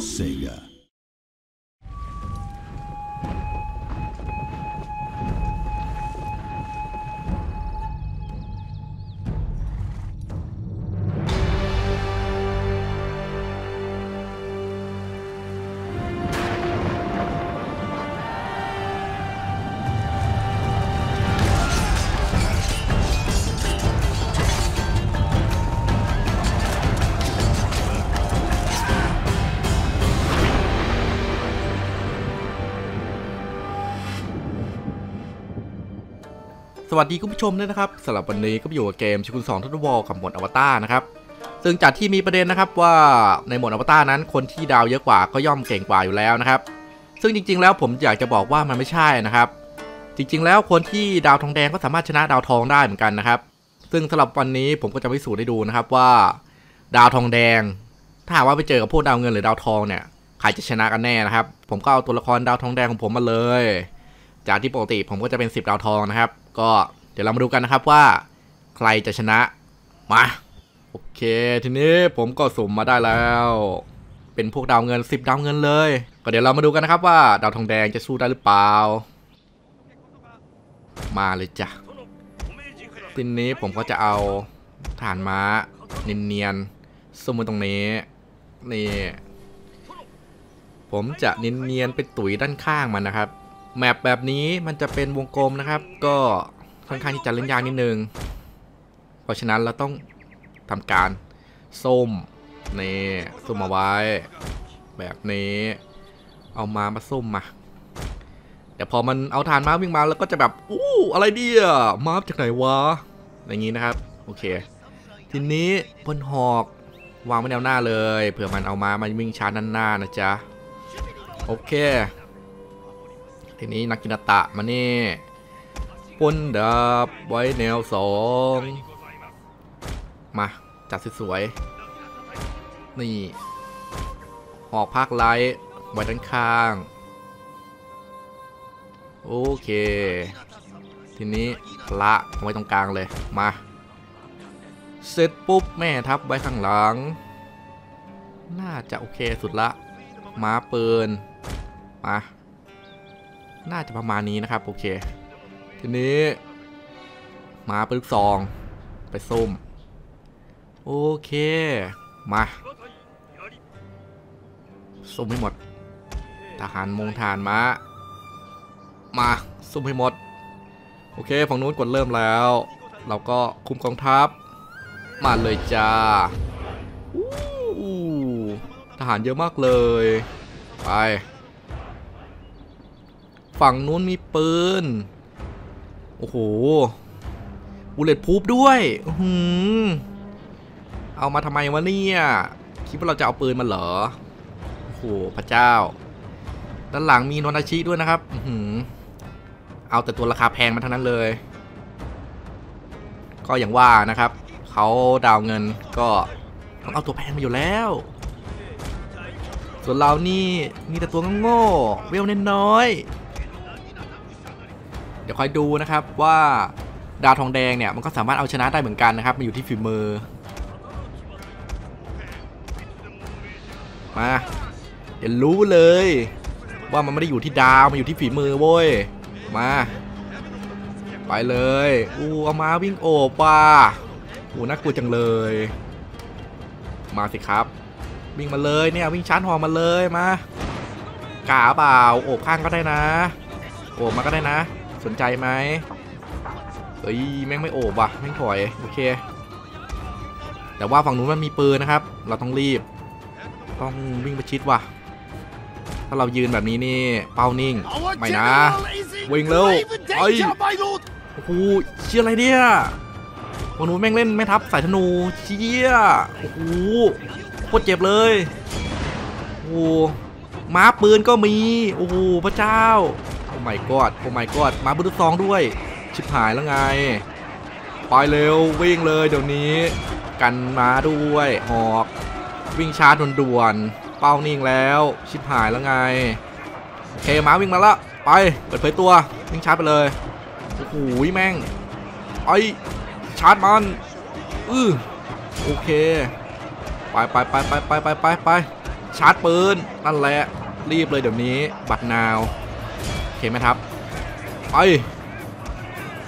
Sega. สวัสดีคุณผู้ชมด้วยนะครับสำหรับวันนี้ก็อยู่กับเกมชิคุน2ทัตวอลกับหมวดอวตารนะครับ ซึ่งจากที่มีประเด็นนะครับว่าในหมวดอวตารนั้นคนที่ดาวเยอะกว่าก็ย่อมเก่งกว่าอยู่แล้วนะครับ ซึ่งจริงๆแล้วผมอยากจะบอกว่ามันไม่ใช่นะครับ จริงๆ แล้วคนที่ดาวทองแดงก็สามารถชนะดาวทองได้เหมือนกันนะครับ ซึ่งสำหรับวันนี้ผมก็จะพิสูจน์ให้ดูนะครับว่า ดาวทองแดง ถ้าหากว่าไปเจอกับพวกดาวเงินหรือดาวทองเนี่ยใครจะชนะกันแน่นะครับ ผมก็เอาตัวละครดาวทองแดงของผมมาเลย จากที่ปกติผมก็จะเป็น 10 ดาวทองนะครับ ก็เดี๋ยวเรามาดูกันนะครับว่าใครจะชนะ มา โอเค ทีนี้ผมก็สุ่มมาได้แล้ว เป็นพวกดาวเงิน 10 ดาวเงินเลย ก็เดี๋ยวเรามาดูกันนะครับว่าดาวทองแดงจะสู้ได้หรือเปล่า มาเลยจ้ะทีนี้ผมก็จะเอาฐานม้าเนียนๆซุ่มไว้ตรงนี้ นี่ ผมจะเนียนๆไปตุ๋ยด้านข้างมันนะครับ แมปแบบนี้มันจะเป็นวงกลมนะครับ ก็ค่อนข้างที่จะเล่นยากนิดนึง เพราะฉะนั้นเราต้องทำการส้มนี่ส้มมาไว้ แบบนี้ เอามามาส้มมาแต่พอมันเอาฐานม้าวิ่งมาแล้วก็จะแบบอู้อะไรเดียมาจากไหนวะอย่างนี้นะครับ โอเค ทีนี้บนหอกวางไว้แนวหน้าเลยเผื่อมันเอามามันวิ่งช้าด้านหน้านะจ๊ะโอเค ทีนี้นักกินตะมานี่ปนดาบไว้แนวสองมาจัดสวยๆนี่หอกภาคไลท์ไว้ด้านข้าง โอเค ทีนี้พละไว้ตรงกลางเลยมา เสร็จปุ๊บแม่ทับไว้ข้างหลัง น่าจะโอเคสุดละ ม้าปืนมา น่าจะประมาณนี้นะครับโอเค ทีนี้ มาปืนลูกซอง ไปซุ่มโอเค มาซุ่มให้หมด ทหารมงทารม้ามาซุ่มให้หมด โอเคฝั่งนู้นกดเริ่มแล้ว เราก็คุมกองทัพ มาเลยจ้าทหารเยอะมากเลย ไป ฝั่งนู้นมีปืน โอ้โหบุเลตพูฟด้วยหือเอามาทำไมวะเนี่ยคิดว่าเราจะเอาปืนมาเหรอ โอ้โห พระเจ้า ด้านหลังมีโนนาชิด้วยนะครับหือเอาแต่ตัวราคาแพงมาทั้งนั้นเลย ก็อย่างว่านะครับ เขาดาวเงินก็ต้องเอาตัวแพงมาอยู่แล้ว ส่วนเรานี่มีแต่ตัวโง่ๆเวลน้อย ดี๋ยวคอยดูนะครับว่าดาวทองแดงเนี่ยมันก็สามารถเอาชนะได้เหมือนกันนะครับมันอยู่ที่ฝีมือ มาเดี๋ยวรู้เลย ว่ามันไม่ได้อยู่ที่ดาวมันอยู่ที่ฝีมือโว้ยมา ไปเลยอู้เอามาวิ่งโอบว่ะอู้น่ากลัวจังเลย มาสิครับ วิ่งมาเลยเนี่ยวิ่งชาร์จหอมาเลยมากาเปล่าโอบข้างก็ได้นะ โอบมาก็ได้นะ สนใจไหมเฮ้ยแม่งไม่โอบว่ะแม่งถอยโอเค แต่ว่าฝั่งนู้นมันมีปืนนะครับ เราต้องรีบ ต้องวิ่งประชิดว่ะ ถ้าเรายืนแบบนี้นี่เป้านิ่งไม่นะวิ่งเร็วไอ้โอ้โหเชี่ยอะไรเนี่ยฝั่งนู้นแม่งเล่นแม่ทัพสายธนูเชี่ยโอ้โหโคตรเจ็บเลยโอ้หม้าปืนก็มี โอ้โห พระเจ้า อ้ไม่กอดโอ้ไม่กอดมาปืนลูกซองด้วย ชิบหายแล้วไงไปเร็ววิ่งเลยเดี๋ยวนี้ กันมาด้วยหอกวิ่งชาร์จด่วนๆเป้านิ่งแล้ว ชิบหายแล้วไงโอเคมาวิ่งมาละไปเปิดเผยตัววิ่งชาร์จไปเลยโอ้โหแม่งไอชาร์จมันอือโอเคไปไปไปไปไปไปไปไปชาร์จปืนนั่นแหละรีบเลยเดี๋ยวนี้ บัตรนาว โอเคไหมครับ ไป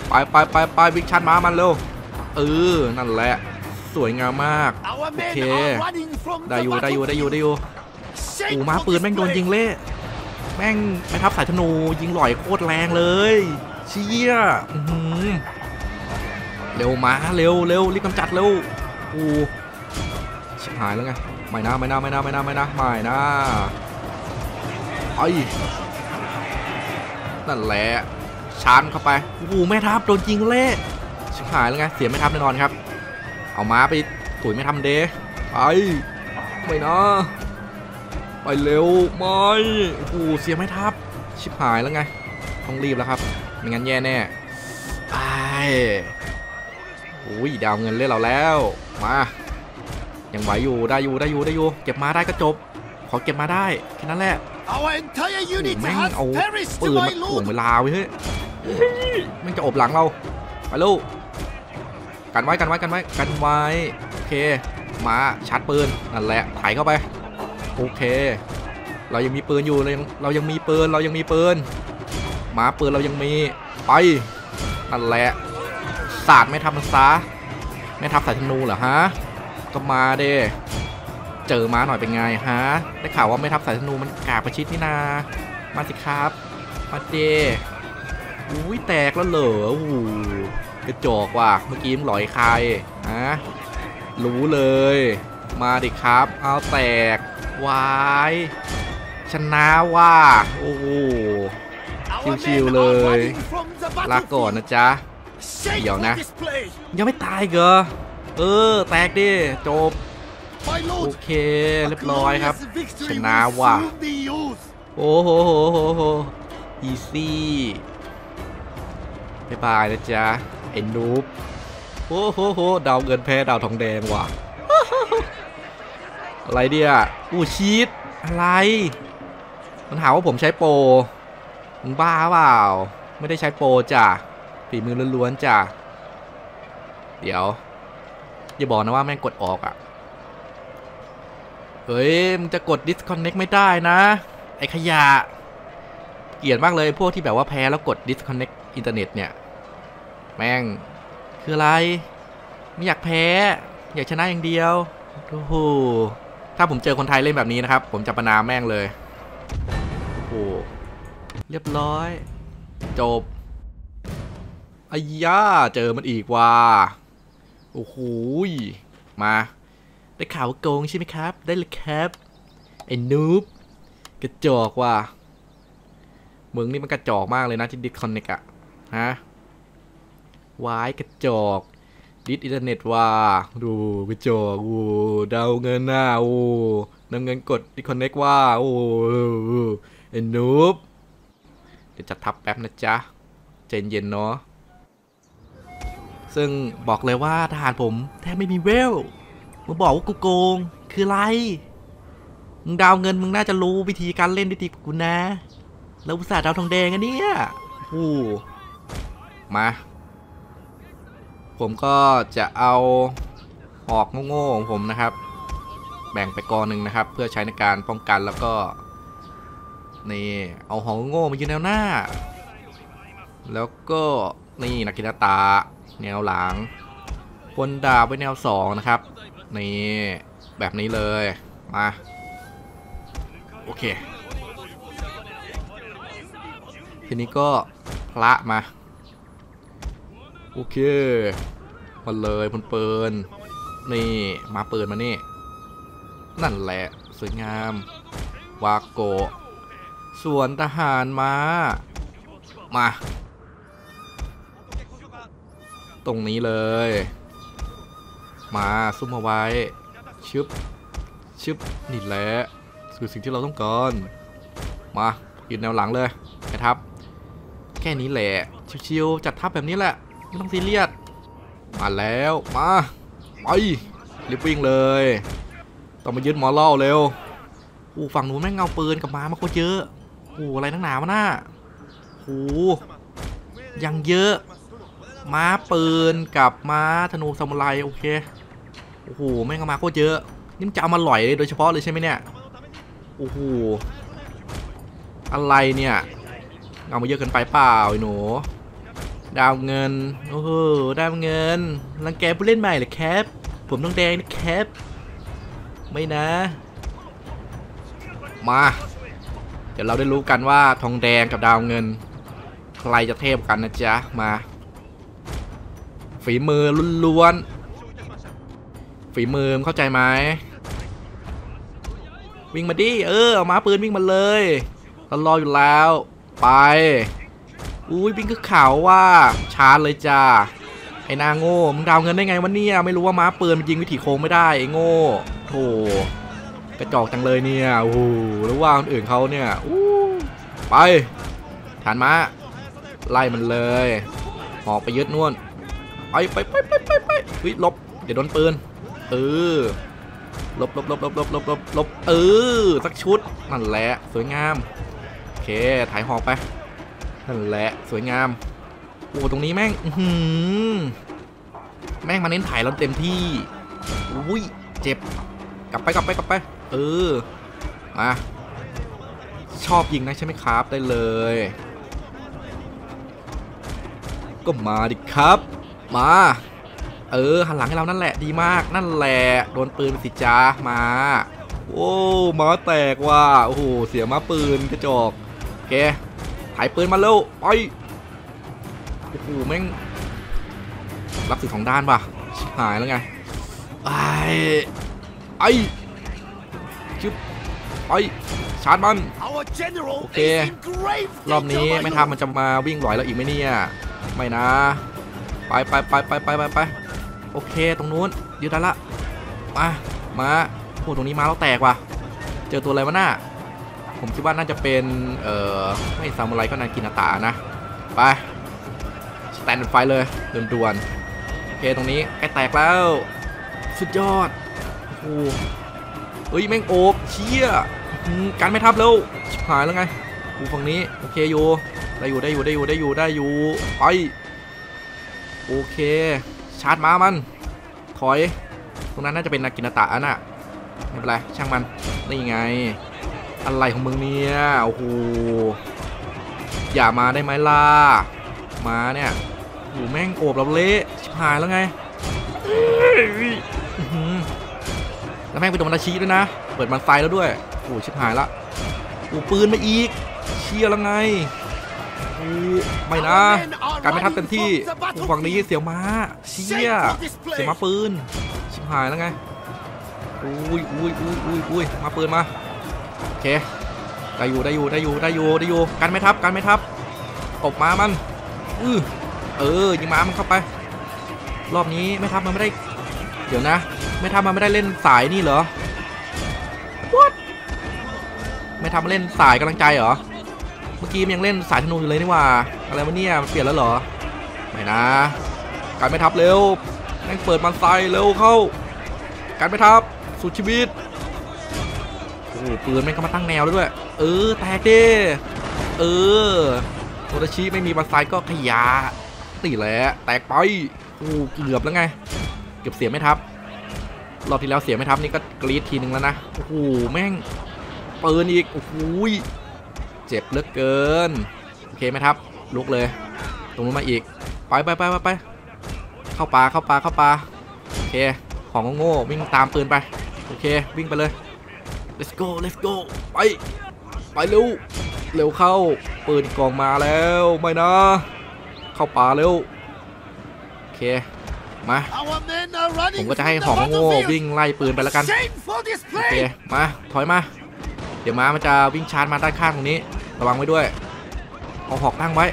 ไปไปไปไปบิ๊กชาร์จม้ามันเร็ว เออ นั่นแหละ สวยงามมาก Our men Okay. are running from ได้ the อยู่ได้อยู่ได้อยู่ได้ battlefield. อยู่ Shake โอ้ม้า for ปืนแม่งโดน display. ยิงเละแม่งไม่ทับสายธนูยิงหล่อยโคตรแรงเลยเชี่ยอื้อหือเร็วม้าเร็วเร็วรีบกำจัดเร็วโอ้ชิบหายแล้วไงไม่นะไม่นะไม่นะไม่นะไม่นะไม่นะไอ้ นั่นแหละชาร์จเข้าไปโอ้โหแม่ทัพโดนยิงเละชิบหายแล้วไงเสียแม่ทัพแน่นอนครับ เอาม้าไปตุ๋ยไม่ทำเดไปไม่นะ ไปเร็วไม่โอ้โหเสียไม่ทับชิบหายแล้วไงต้องรีบแล้วครับไม่งั้นแย่แน่ไปโอ้ยดาวเงินเล่นเราแล้วมายังไหวอยู่ได้อยู่ได้อยู่ได้อยู่เก็บมาได้ก็จบ ขอเก็บมาได้แค่นั้นแหละ Our entire โอ้โห unit แม่ง has เอา perished ปืน to มา my ถ่วง lord. เวลาไว้เฮ้ยแม่งจะอบหลังเรา ไปลูกกันไว้กันไว้กันไว้กันไว้ โอเค มาชาร์จปืนนั่นแหละไถเข้าไป โอเค เรายังมีปืนอยู่เรายังเรายังมีปืนเรายังมีปืนหมาปืนเรายังมีไปนั่นแหละศาสตร์ไม่ทำมันซะไม่ทับสายธนูเหรอฮะก็มาเด้ เจอมาหน่อยเป็นไงฮะได้ข่าวว่าไม่ทับสายธนูมันกากประชิดนี่นามาสิครับมาเดอุ้ยแตกแล้วเหรอโอ้โหกระจอกว่ะเมื่อกี้มันลอยใครฮะรู้เลย มาดิครับ เอาแตกวายชนะว่ะโอ้โห Our men Chill-chill are เลยลาก่อนนะจ๊ะเดี๋ยวนะ ยังไม่ตายเหรอเออ แตกดิ จบ โอ lord, เค a เรียบร้อยครับ glorious victory ชนะ will ว่ะ soon be yours. โอ้โหโหโหโหeasy bye bye นะจ๊ะไอ้ noob โอ้โหโหดาวเงินแพ้ดาวทองแดงว่ะอะไร do you cheat อะไร มันหาว่าผมใช้โปรมึงบ้าเปล่า ไม่ได้ใช้โปรจ้ะฝีมือล้วนๆจ้ะเดี๋ยว อย่าบอกนะว่าแม่งกดออกอะ เฮ้ย มึงจะกด disconnect ไม่ได้นะ ไอขยะ เกลียดมากเลยพวกที่แบบว่าแพ้แล้วกด disconnect อินเทอร์เน็ตเนี่ย แม่ง คืออะไร ไม่อยากแพ้ อยากชนะอย่างเดียวโอ้โหถ้าผมเจอคนไทยเล่นแบบนี้นะครับ ผมจะประนามแม่งเลย โอ้โห เรียบร้อย จบอ้ย่าเจอมันอีกว่ะโอ้โห มา ได้ข่าวว่าโกงใช่ไหมครับ ได้เลยครับ ไอ้ noob กระจอกว่ะมึงนี่มันกระจอกมากเลยนะที่ disconnect อะฮะ why กระจอก dis อินเทอร์เน็ตว่ะดูกระจอกโอ้ดาวเงินหน่ะโอ้นำเงินกด disconnect ว่ะโอ้ไอ้ noob เดี๋ยวจะทับแป๊บนะจ๊ะใจเย็นเนาะซึ่งบอกเลยว่าทหารผมแทบไม่มีเวล มึงบอกว่ากูโกง คือไร มึงดาวเงินมึงน่าจะรู้วิธีการเล่นด้ดีกว่ากูนะ แล้วอุตส่าห์ดาวทองแดงอันเนี้ยโอ้มา ผมก็จะเอาหอกโง่ๆของผมนะครับ แบ่งไปกองหนึ่งนะครับ เพื่อใช้ในการป้องกันแล้วก็นี่เอาหอกโง่มายืนแนวหน้า แล้วก็นี่นักกีฬาตา แนวหลังบนดาบไว้แนวสองนะครับ นี่ แบบนี้เลย มา โอเค ทีนี้ก็พระมา โอเค มาเลยพลปืนนี่ มาปืนมานี่ นั่นแหละ สวยงาม วาโก ส่วนทหารมา มา ตรงนี้เลย มาซุ่มเอาไว้ ชึบ ชึบ นี่แหละคือสิ่งที่เราต้องการมายืนแนวหลังเลยนะครับ แค่นี้แหละ ชิวๆจัดทัพแบบนี้แหละ ไม่ต้องซีเรียส มาแล้ว มา ไปรีบวิ่งเลย ต้องมายึดหมอเล่าเร็วอู้ฝั่งนู้นแม่งเงาปืนกับม้ามาโคตรเยอะอู้อะไรนักหนาวะน่าโอ้ยังเยอะ ม้าปืนกับม้าธนูซามูไรโอเค อ้โหแม่งมาโคตรเยอะ นี่มันจะเอามาหล่อยโดยเฉพาะเลยใช่ไหมเนี่ย โอ้โห อะไรเนี่ย เอามาเยอะเกินไปเปล่าไอ้หนู ดาวเงิน โอ้โห ดาวเงิน รังแกผู้เล่นใหม่เหรอแคป ผมต้องแดงนะแคป ไม่นะ มา เดี๋ยวเราได้รู้กันว่าทองแดงกับดาวเงิน ใครจะเทพกันนะจ๊ะ มา ฝีมือล้วนๆ ฝีมือมเข้าใจไหมวิ่งมาดิเออเอามาปืนวิ่งมาเลยเรารออยู่แล้ว ไปอุ้ยวิ่งคือข่าวว่าชาร์จเลยจ้าไอ้นางโง่มึงดาวเงินได้ไงวะเนี่ยไม่รู้ว่าม้าปืนมันยิงวิถีโค้งไม่ได้ไอ้โง่โธ่กระจอกจังเลยเนี่ยโอ้โหแล้วว่าคนอื่นเขาเนี่ยอู้ไปฐานม้าไล่มันเลยหอกไปยึดนู่นไปไปไปไปไปไปวิลบเดี๋ยวโดนปืน เออลบลบลบลบลบลบลบลบเออสักชุดนั่นแหละ สวยงามโอเคถ่ายหอกไปนั่นแหละสวยงามโอ้ตรงนี้แม่งหืแม่งมาเน้นถ่ายเราเต็มที่อุ้ยเจ็บกลับไปกลับไปกลับไป เออมาชอบยิงนะใช่ไหมครับได้เลย ก็มาดิครับ มา เออหันหลังให้เรานั่นแหละดีมากนั่นแหละโดนปืนไปสิจ้ามาโอ้ม้าแตกว่ะโอ้โหเสียม้าปืนกระจอกโอเคถ่ายปืนมาเร็วไปโอ้โหแม่งรับสื่อสองด้านป่ะชิบหายแล้วไงไอ้ไอ้ชึบไปชาร์จมัน Our general Okay. is in grave รอบนี้ danger, ไม่ my ทำมันจะมาวิ่งหลอยเราอีกไหมเนี่ยไม่นะ ไปไปไปไปไปไปไป โอเค ตรงนู้นยืดได้ละมามาโอ้ตรงนี้มาแล้วแตกว่ะ เจอตัวอะไรวะน่าผมคิดว่าน่าจะเป็น เอ่อ ไม่ซามูไรก็นากินาตานะ ไปสแตนไฟเลยด่วนๆโอเค ตรงนี้ใกล้แตกแล้ว สุดยอด โอ้เฮ้ย แม่งโอบเชี่ยการไม่ทับแล้วหายแล้วไงกูฝั่งนี้ โอเคอยู่ได้อยู่ได้อยู่ได้อยู่ได้อยู่ได้อยู่ไปโอเค ชาร์จม้ามัน ถอย ตรงนั้นน่าจะเป็นนากินาตะน่ะไม่เป็นไรช่างมันนี่ไง อะไรของมึงเนี่ยโอ้โหอย่ามาได้ไหมล่ะมาเนี่ยอ้โหแม่งโอบเราเละชิบหายแล้วไงแล้วแม่งไปโดนมันชีด้วยนะ เปิดมันไฟแล้วด้วยโอ้ชิบหายละอ้ปืนมาอีก เชียร์แล้วไง ไม่นะ การไม่ทับเต็มที่ฝั่งนี้เสียวม้าเชียเสียวม้าปืน ชิบหายแล้วไง อุ้ยอุ้ยอุ้ยอุ้ยอุ้ยมาปืนมา โอเค ได้อยู่ได้อยู่ได้อยู่ได้อยู่ได้อยู่กันไม่ทับกันไม่ทับตบม้ามันอือเออยิงม้ามันเข้าไป รอบนี้ไม่ทับมันไม่ได้ เดี๋ยวนะ ไม่ทับมันไม่ได้เล่นสายนี่เหรอ What ไม่ทำเล่นสายกำลังใจเหรอ เมื่อกี้มันยังเล่นสายธนูอยู่เลยนี่ว่า อะไรวะเนี่ยมันเปลี่ยนแล้วเหรอ ไม่นะ การไม่ทับเร็วแม่งเปิดมันไซเร็วเข้า การไม่ทับสุดชีวิตโอ้ปืนแม่งก็มาตั้งแนวด้วย เออแตกดิเออโทดาชิไม่มีบันไซก็ขยะตีแหละแตกไปโอ้เกือบแล้วไง เกือบเสียไม่ทับรอบที่แล้วเสียไม่ทับนี่ก็กรีดทีนึงแล้วนะ โอ้โห แม่ง ปืนอีก โอ้โหย เจ็บเหลือเกิน โอเคไหมครับ ลุกเลย ตรงนู้นมาอีก ไปไปไปไปไปเข้าป่าเข้าป่าเข้าป่าโอเค ของโง่วิ่งตามปืนไป โอเค วิ่งไปเลย let's go let's go ไป ไปเร็ว เร็วเข้า ปืนกองมาแล้ว ไม่นะ เข้าป่าเร็ว โอเค มา ผมก็จะให้ของโง่วิ่งไล่ปืนไปแล้วกัน โอเค มา ถอยมา เดี๋ยวม้ามันจะวิ่งชาร์จมาด้านข้างตรงนี้ ระวังไว้ด้วย เอาหอกตั้งไว้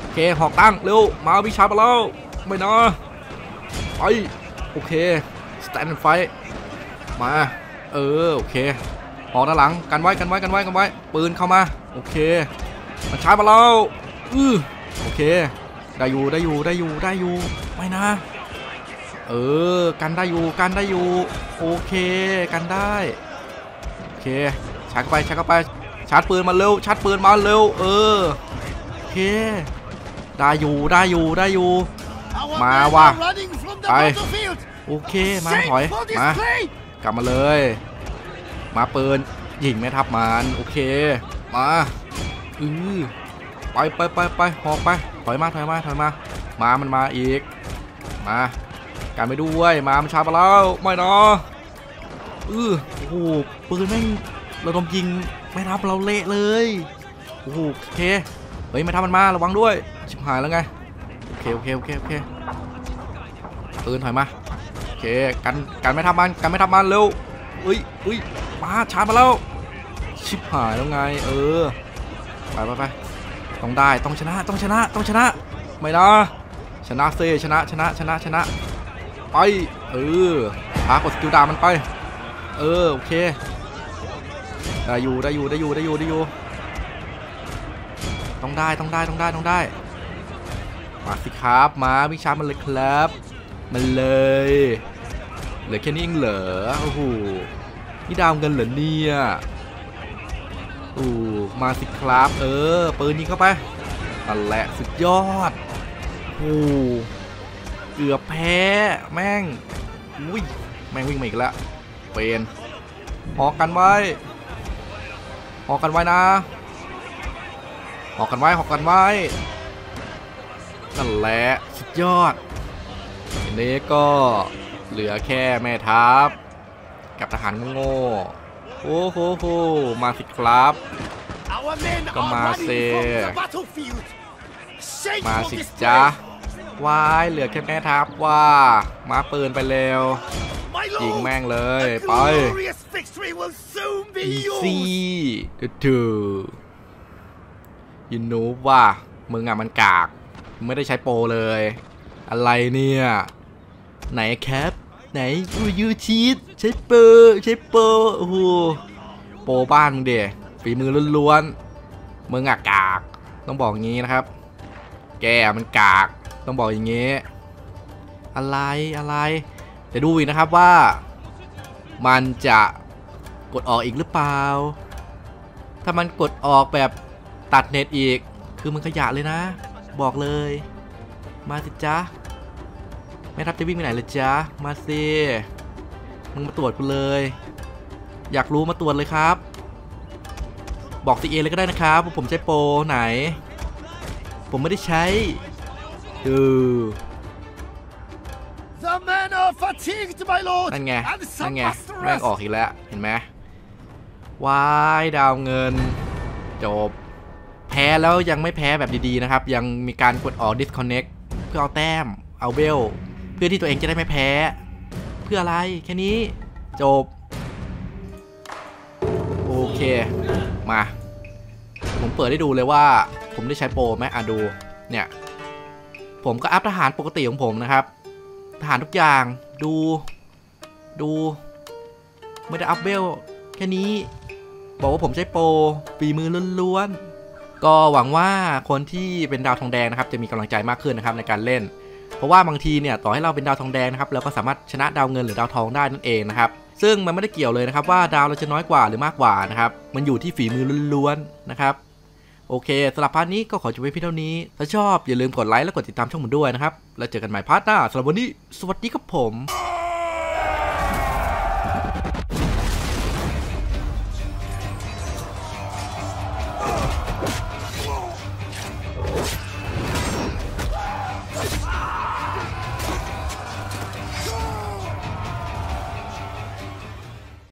โอเคหอกตั้งเร็วมาวิ่งชาร์จมาแล้วไม่นะไปโอเคสแตนไฟมาเออโอเคออกด้านหลังกันไว้กันไว้กันไว้กันไว้ปืนเข้ามาโอเคมันชาร์จมาแล้วอือโอเค ได้อยู่ได้อยู่ได้อยู่ได้อยู่ไม่นะ เออกันได้อยู่กันได้อยู่โอเคกันได้โอเคชาร์ไปชาร์จเข้าไป ชาร์จปืนมาเร็วชาร์จปืนมาเร็วเออโอเคได้อยู่ได้อยู่ได้อยู่ Our Ma men wa. are running from the Ai. battlefield. โอเคมาถอยมากลับมาเลย มาปืนยิงแม่ทัพมันโอเคมาอือไปไปไปไปหอกไปถอยมาถอยมาถอยมามามันมาอีกมาการไปด้วยมามันชาร์จมาแล้วไม่นาะอือโอ้โหปืนแม่งระดมยิง แม่ทัพเราเละเลยโอ้โหโอเคเฮ้ยแม่ทัพมันมาระวังด้วยชิบหายแล้วไงโอเคโอเคโอเคโอเคปืนถอยมาโอเคกันกันไม่ทำมันกันไม่ทำมันเร็วอุ้ยอุ้ยมาชาร์จมาแล้วชิบหายแล้วไง เออไปไปไปต้องได้ต้องชนะต้องชนะต้องชนะ ไม่นะชนะเซชนะชนะชนะชนะไปเออพากดสกิลดามันไป เออ โอเค ได้อยู่ได้อยู่ได้อยู่ได้อยู่ได้อยู่ต้องได้ต้องได้ต้องได้ต้องได้มาสิครับมาวิ่งชามันเลยครับมันเลยเหลือแค่นี้เองเหรอโอ้โหนี่ดาวเงินเหรอเนี่ยอู้มาสิครับเออปืนนี้เข้าไปนั่นแหละสุดยอดโอ้เกือบแพ้แม่งอุ้ยแม่งวิ่งมาอีกแล้วเป็นหอกกันไว้ หอกกันไว้นะหอกกันไว้หอกกันไว้นั่นแหละสุดยอดทีนี้ก็เหลือแค่แม่ทัพกับทหารโง่โอ้โหโหมาสิครับ Our men Come are on, running say. from the battlefield. Shame มาสิจ้าวายเหลือแค่แม่ทัพว่ามาปืนไปเร็ว ยิง lord, แม่งเลย a ไป glorious victory will soon be อี yours. ซี่ดูยินนูว่ามึงอะมันกาก ไม่ได้ใช้โปรเลย อะไรเนี่ย ไหนแคป ไหนอูยูชีตใช้โปรใช้โปรโอ้โหโปรบ้านมึงเดฝีมือล้วนๆมึงอะกาก ต้องบอกอย่างนี้นะครับ แกมันกาก ต้องบอกอย่างนี้ อะไรอะไร เดี๋ยวดูอีกนะครับว่า มันจะกดออกอีกหรือเปล่า ถ้ามันกดออกแบบตัดเน็ตอีก คือมันขยะเลยนะ บอกเลย มาสิจ๊ะแม่ทัพจะวิ่งไปไหนเลยจ๊ะมาสิมึงมาตรวจกูเลย อยากรู้มาตรวจเลยครับ บอกซีเอเลยก็ได้นะครับว่าผมใช้โปรไหน ผมไม่ได้ใช้ดู นั่นไง And นั่น some ไง must แม่ง rest. ออกอีกแล้ว เห็นไหมวายดาวเงิน จบ แพ้แล้วยังไม่แพ้แบบดีๆนะครับ ยังมีการกดออก disconnect เพื่อเอาแต้ม เอาเวลเพื่อที่ตัวเองจะได้ไม่แพ้ เพื่ออะไร แค่นี้ จบ โอเค มา ผมเปิดให้ดูเลยว่า ผมได้ใช้โปรไหมอะดู เนี่ย ผมก็อัพทหารปกติของผมนะครับ ทหารทุกอย่างดู ดู ไม่ได้อัพเวลแค่นี้ บอกว่าผมใช้โปรฝีมือล้วนๆ ก็หวังว่าคนที่เป็นดาวทองแดงนะครับ จะมีกำลังใจมากขึ้นนะครับในการเล่น เพราะว่าบางทีเนี่ยต่อให้เราเป็นดาวทองแดงนะครับเราก็สามารถชนะดาวเงินหรือดาวทองได้นั่นเองนะครับซึ่งมันไม่ได้เกี่ยวเลยนะครับว่าดาวเราจะน้อยกว่าหรือมากกว่านะครับมันอยู่ที่ฝีมือล้วนๆนะครับ โอเคสำหรับ part นี้ก็ขอจบไว้เพียงเท่านี้ ถ้าชอบอย่าลืมกดไลค์และกดติดตามช่องผมด้วยนะครับ แล้วเจอกันใหม่ part หน้าสำหรับวันนี้ สวัสดีครับผม